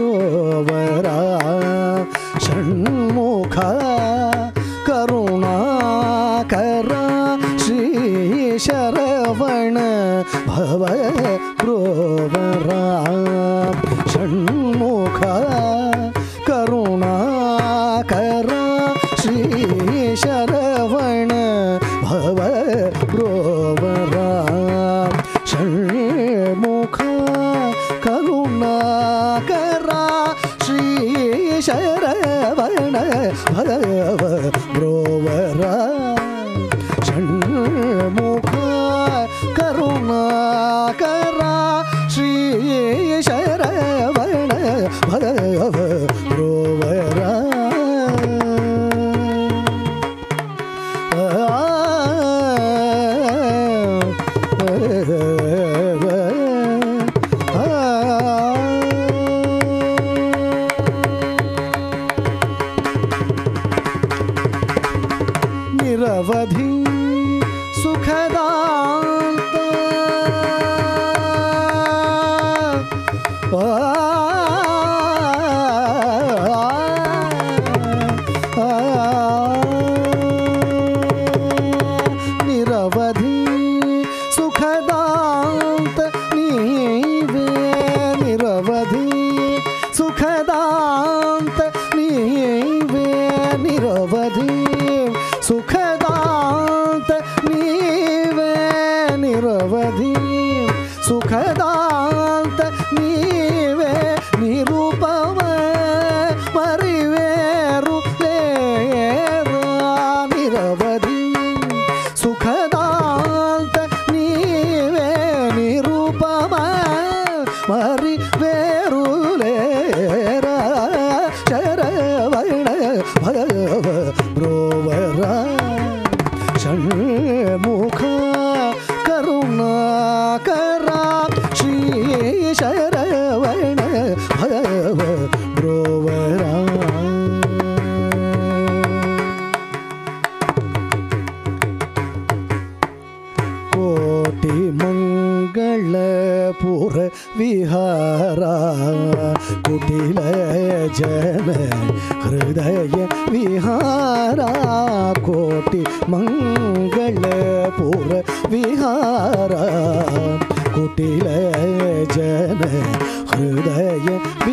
गोवरा षण्मुख श्री श्रीशरवण भव गोवरा षण्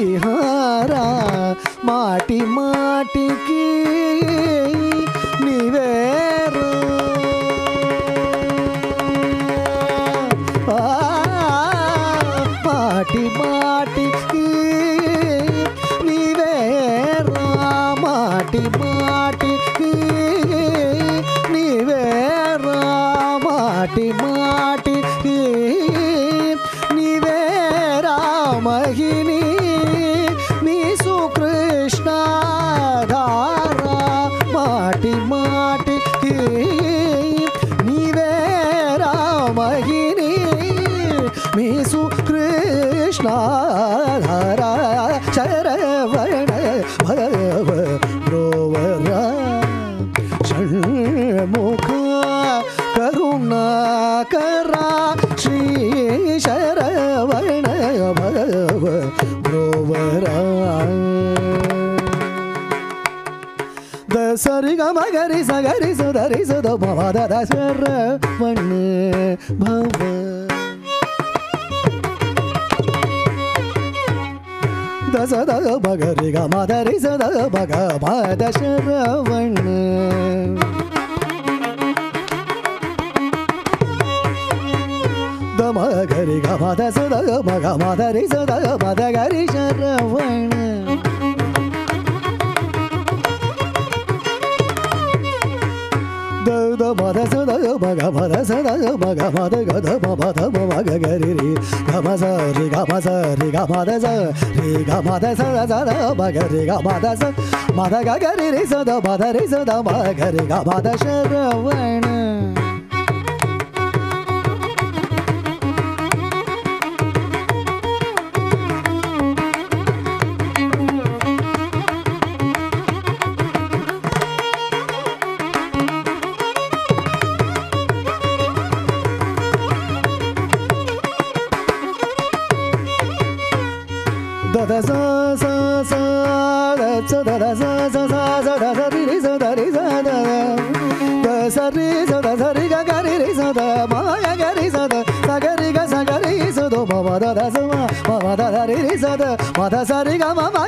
పరిహారా మాటి మాటికి నీవేరు श्री शरवण भव ब्रोवरा सरी ग मगरी सगरी सुधरी सुध भव ददा शरवण भव. दस दग भगरी ग मदरी सद भग भद शरवण ಮ ಗರಿ ಗ ಮದ ಸದ ಮ ಗ ಮದ ರಿ ಸದ ಮದ ಗರಿ ಶರವಣ ದ ಮದ ಸದ ಮ ಗ ಮದ ಸದ ಮ ಗ ಮದ ಗ ದ ಮ ಮ ದ ಮ ಮ ಗ ಗರಿ ರಿ ಗ ಮ ಸ ರಿ ಗ ಮ ಸ ರಿ ಗ ಮದ ಸ ರಿ ಗ ಮದ ಸದ ಸದ ಮ ಗ ರಿ ಗ ಮದ ಸ ಮದ ಗ ಗರಿ ರಿ ಸದ ಮದ ರಿ ಸದ ಮ ಗರಿ ಗ ಮದ Sharavana ma ma ma da da ri ri sa da ma da sa ri ga ma ma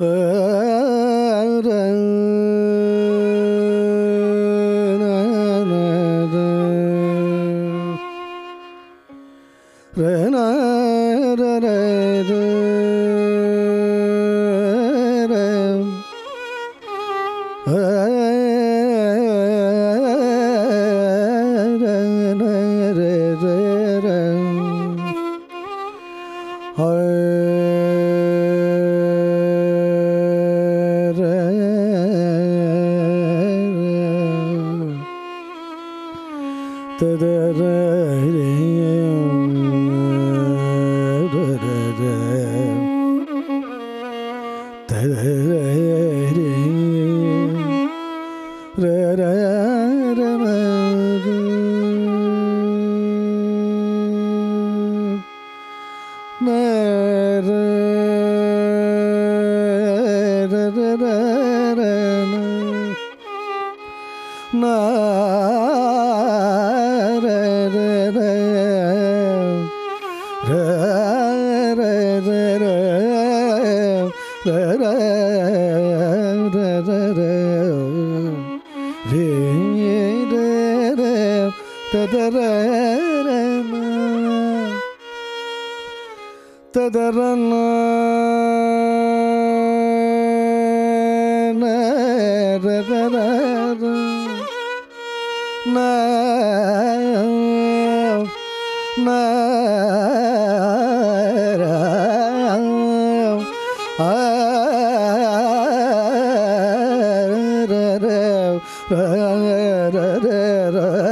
Uh, Nere da da da da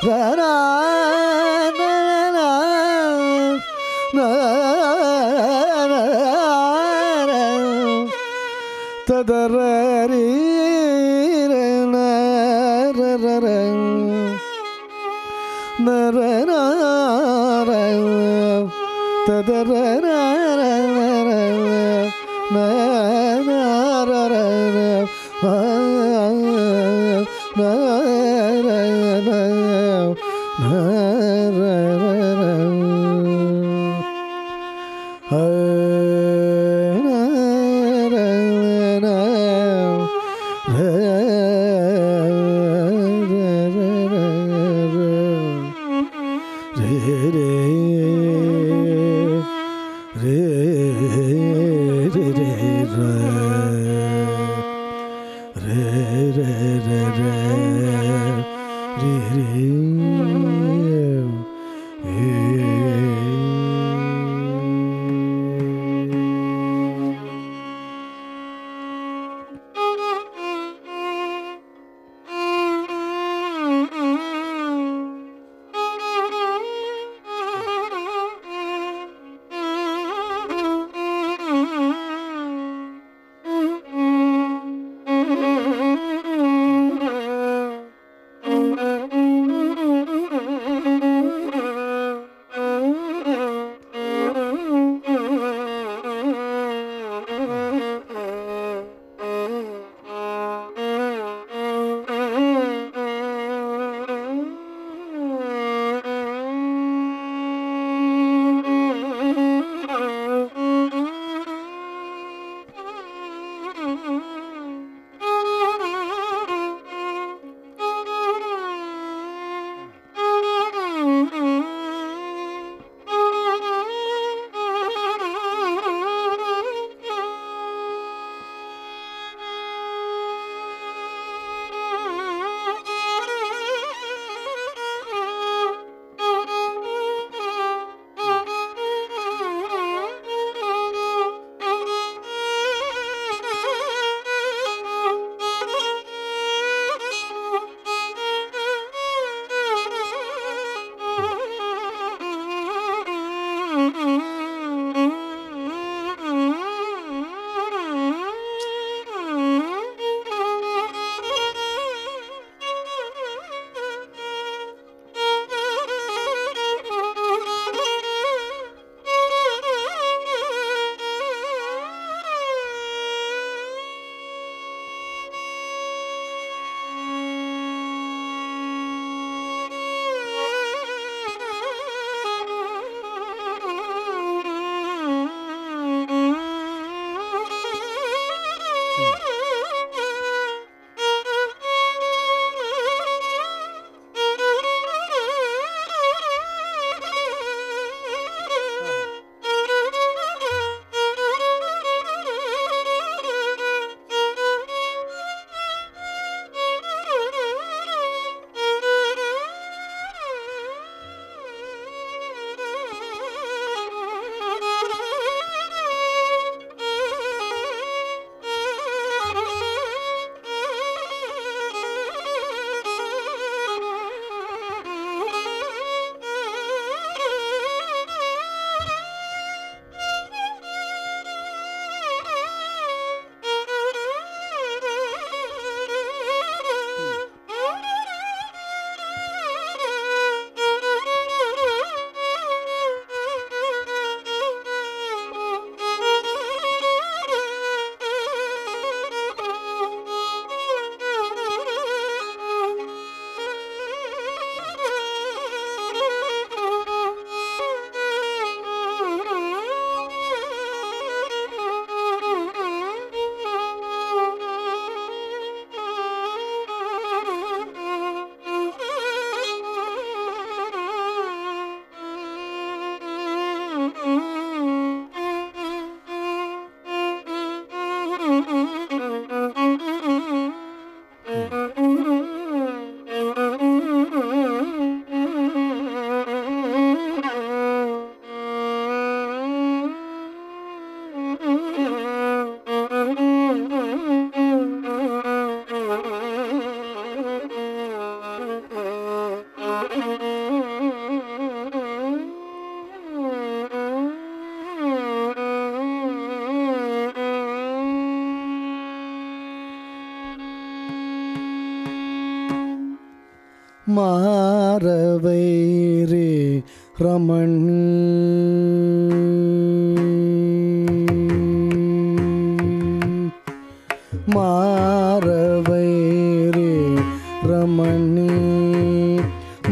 Thank you.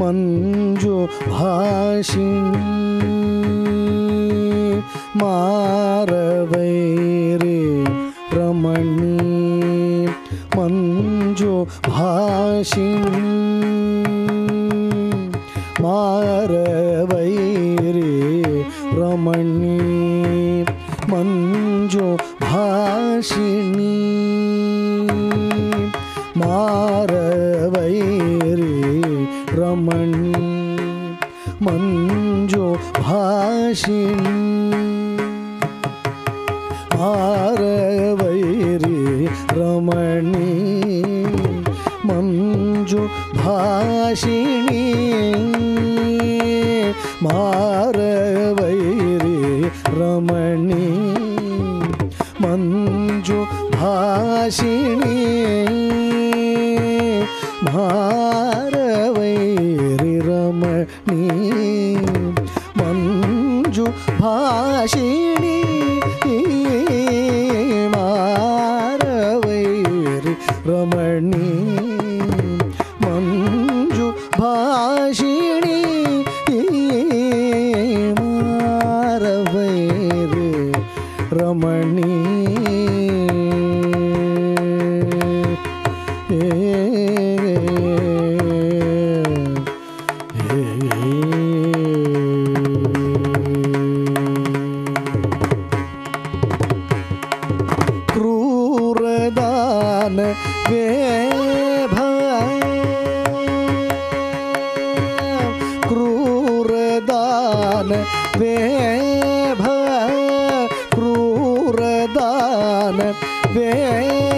Manju Bhashini മാറവൈരി Ramani Manju Bhashini മാറ ശിനി ആരവൈരി രമണി മഞ്ജു ഭാഷിണി മാരവൈരി രമണി മഞ്ജു ഭാഷിണി മാരവൈരി രമണീ பாஷிணி மாறவை ரமணி. क्रूरदान वे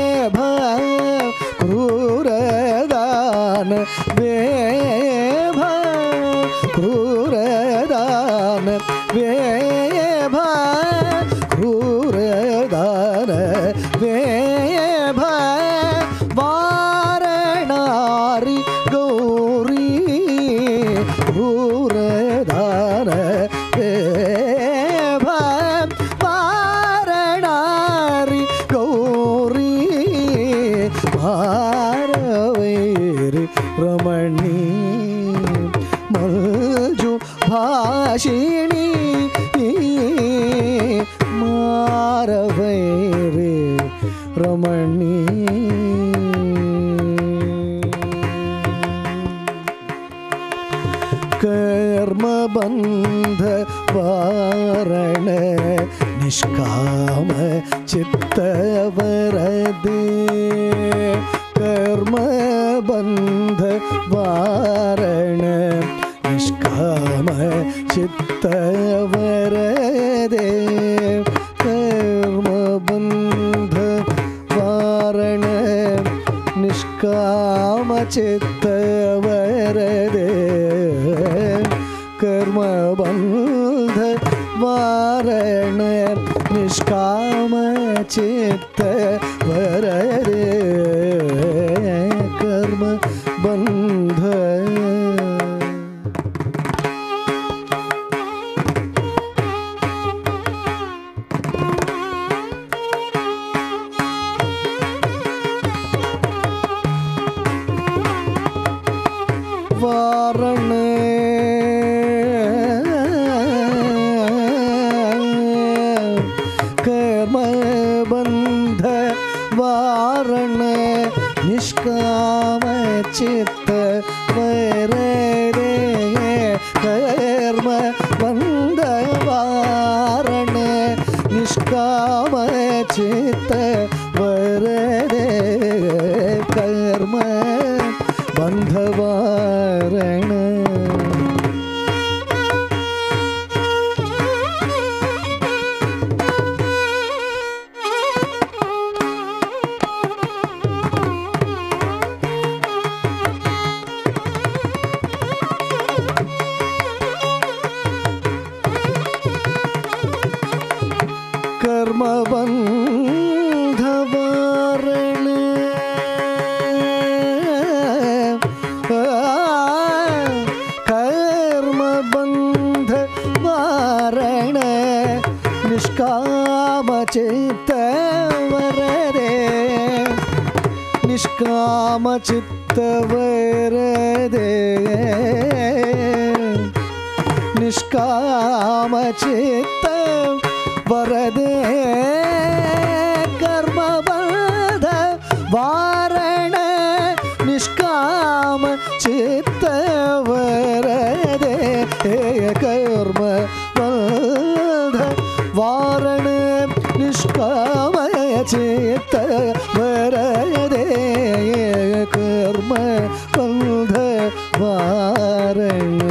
कर्म बंध वारण निष्काम चित्तवरदे। कर्मबन्धवारण निष्काम वारण निष्काम चित्त আছে കാമബന്ധവാരണ കർമ്മബന്ധവാരണ നിഷ്കാമചിത്തവരരെ നിഷ്കാമചിത്തവരരെ നിഷ്കാമചിത്ത வாரண.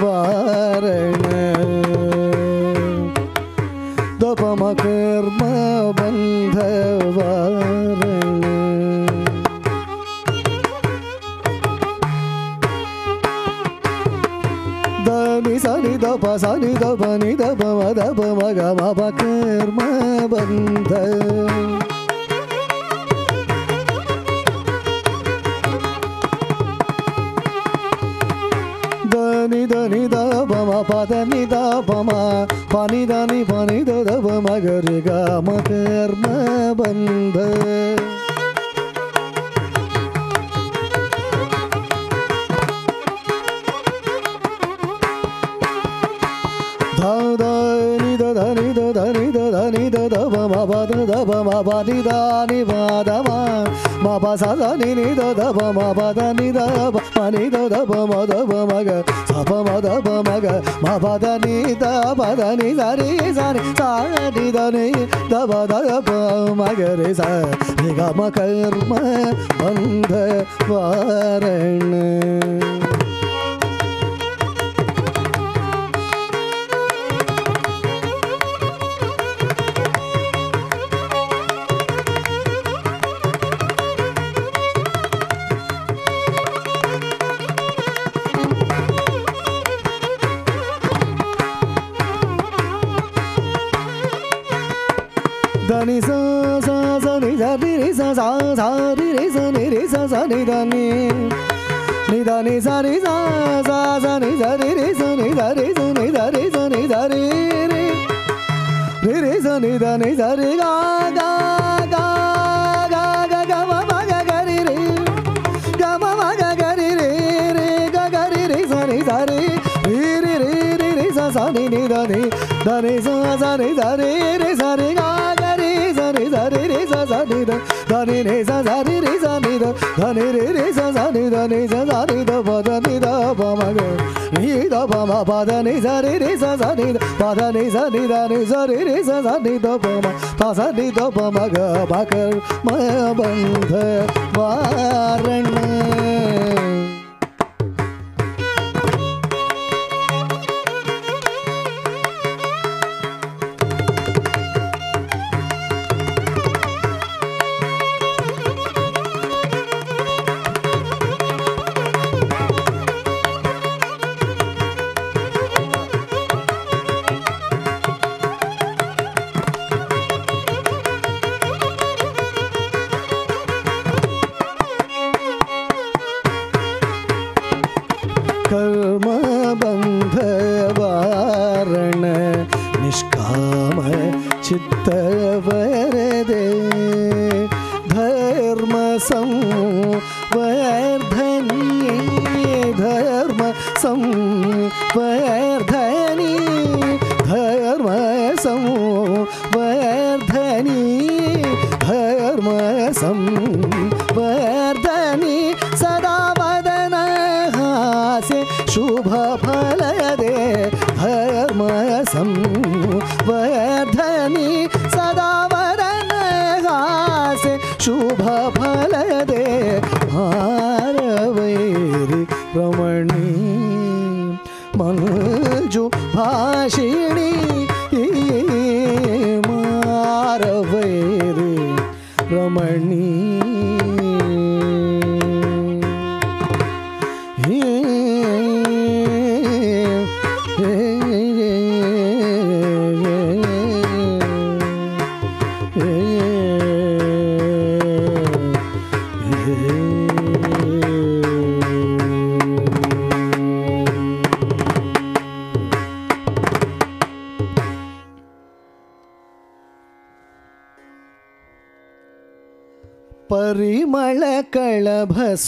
Bravo. sa da ni ni da da ba ma ba da ni da ba ma ni da da ba ma da ba ma ga sa ba ma da ba ma ga ma ba da ni da ba da ni da re sa ni sa ni da ni da ba da ba ma ga re sa ni ga ma karma bandha varana za ni da ni ni da ni za ni za za za ni za ni ni za ni za ni za ni za ni za ni za ni ni ni ni za ni da ni za ni ga ga ga ga ga ga ma ma ga ga ri ri ga ma ma ga ga ri ri ri ga ga ri ri za ni za ni ri ri ri ri ri za za ni ni da ni da ni za za ni za ni ri za ni ga ga ri za ni za ni ri za za ni da धा नि रे सा धा रे रे सा नि धा धा नि रे रे सा सा नि धा नि सा सा नि धा पा धा नि धा पा मा ग नि धा पा मा पा धा नि सा रे रे सा सा नि धा पा धा नि सा नि धा नि सा रे रे सा सा नि धा पा मा पा सा नि धा पा मा ग पा कर म बंध वारण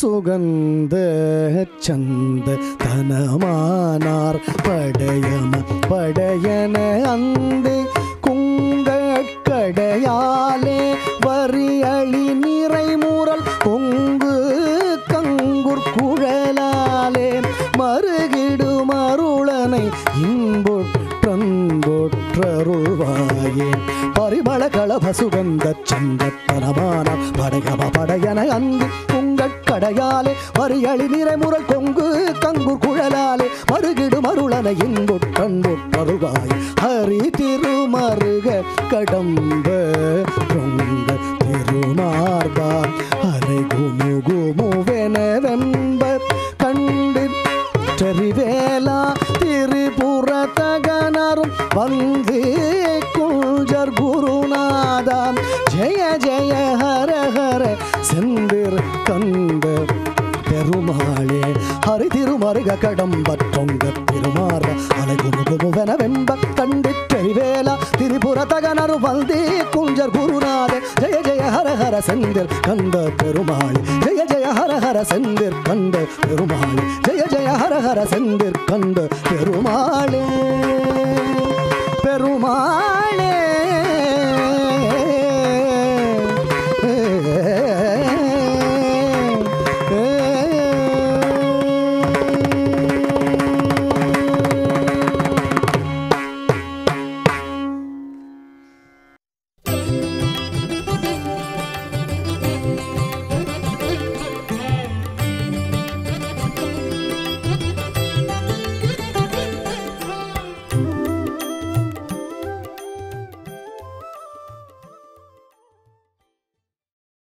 சுகந்த சந்த தனமானார் படையம படையன அந்த குங்கக்கடையாலே வரியளி நிறைமுறல் கொங்கு கங்குர் குழலாலே மறுகிடும் அருளனை இன்பொற்றன்பொற்றருள்வாயே பரிமள கலபசுகந்த சந்தத்தனமான படையம படையன அங்கு எழி நிறைமுறை கொங்கு கங்கூர் குழலாலே மருகிடு மருளனை இன்புற்றன்புற்றருவாய் ஹரி திருமருக கடம்ப திருமருக கடம்ப தொங்க திருமாற வெம்ப கண்டித் தெரிவேலா திரிபுர தகனரு வந்தே குஞ்சர் குருநாத ஜெய ஜெய ஹர ஹர செந்திர் கந்த பெருமாள். ஜெய ஜெய ஹர ஹர செந்திர் கந்த பெருமாள். ஜெய ஜெய ஹர ஹர செந்திர் கந்த பெருமாளே. பெருமாளே.